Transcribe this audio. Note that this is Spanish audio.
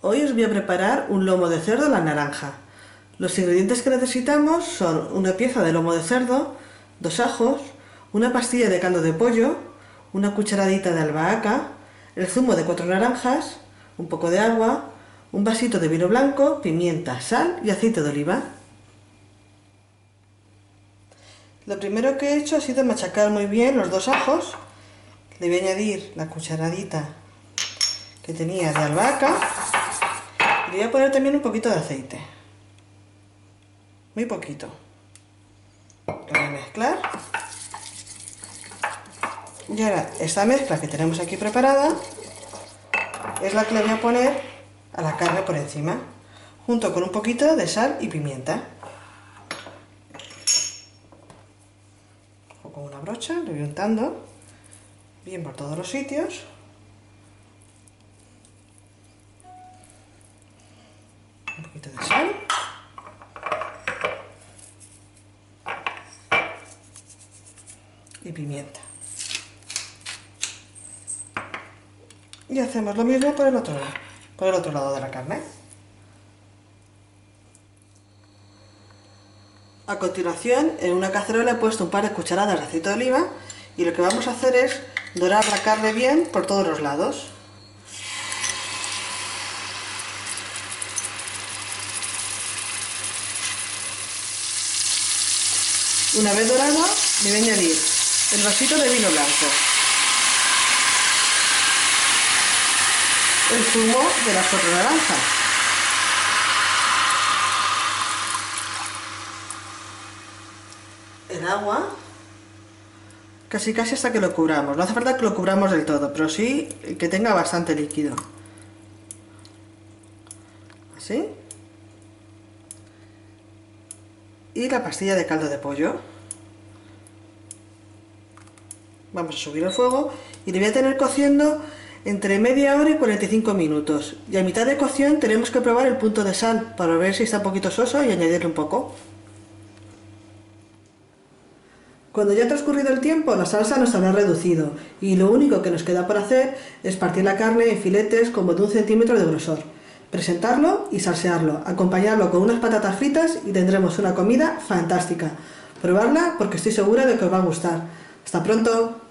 Hoy os voy a preparar un lomo de cerdo a la naranja. Los ingredientes que necesitamos son una pieza de lomo de cerdo, dos ajos, una pastilla de caldo de pollo, una cucharadita de albahaca, el zumo de cuatro naranjas, un poco de agua, un vasito de vino blanco, pimienta, sal y aceite de oliva. Lo primero que he hecho ha sido machacar muy bien los dos ajos. Le voy a añadir la cucharadita que tenía de albahaca le voy a poner también un poquito de aceite. Muy poquito. Lo voy a mezclar. Y ahora, esta mezcla que tenemos aquí preparada es la que le voy a poner a la carne por encima, junto con un poquito de sal y pimienta. O con una brocha, le voy untando bien por todos los sitios. Y pimienta. Y hacemos lo mismo por el otro lado, por el otro lado de la carne. A continuación, en una cacerola he puesto un par de cucharadas de aceite de oliva y lo que vamos a hacer es dorar la carne bien por todos los lados. Una vez dorado, le voy a añadir el vasito de vino blanco, el zumo de las cuatro naranjas, el agua, casi casi hasta que lo cubramos. No hace falta que lo cubramos del todo, pero sí que tenga bastante líquido. Así. y la pastilla de caldo de pollo. Vamos a subir el fuego y le voy a tener cociendo entre media hora y 45 minutos. Y a mitad de cocción tenemos que probar el punto de sal para ver si está un poquito soso y añadirle un poco. Cuando ya ha transcurrido el tiempo, la salsa nos habrá reducido y lo único que nos queda por hacer es partir la carne en filetes como de un centímetro de grosor presentarlo y salsearlo, acompañarlo con unas patatas fritas y tendremos una comida fantástica. Probarla porque estoy segura de que os va a gustar. ¡Hasta pronto!